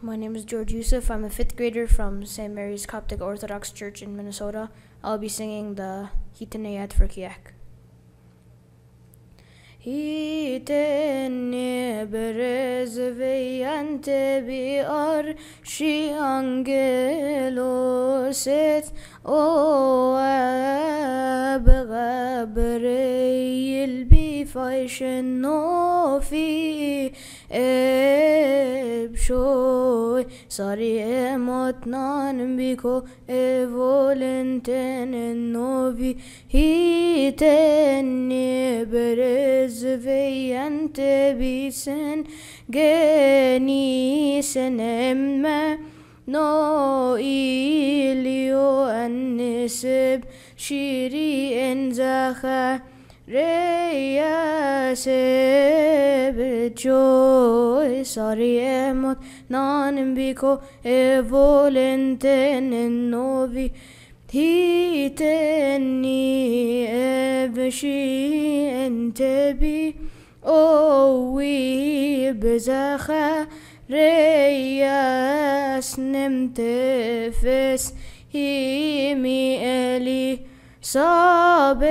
My name is George Youssef. I'm a fifth grader from St. Mary's Coptic Orthodox Church in Minnesota. I'll be singing the Hitanayat for Kiahk. Hitene berez veyante bi arshi angeloset o abgabrei bi faishen no shoj Sari e matnan biko e novi Hiten e berez vejen bisen Genisen emme No ilio annisib shiri enzaha Reya sorry emot non imbico e volente novi هي تني إبشي انت بي أوي بزخا رياس نمتفس هيمي إلي sabete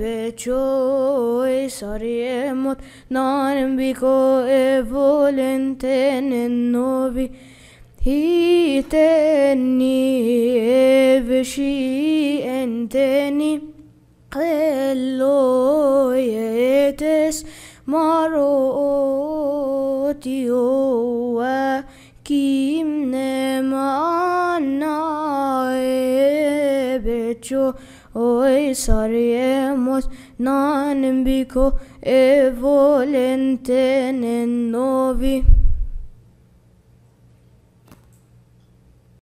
bechoy sorry emot non biko evolenten novi hiteni evshi enteni eloyetes marotio kimne mana çu oj mos nan biko e volente novi.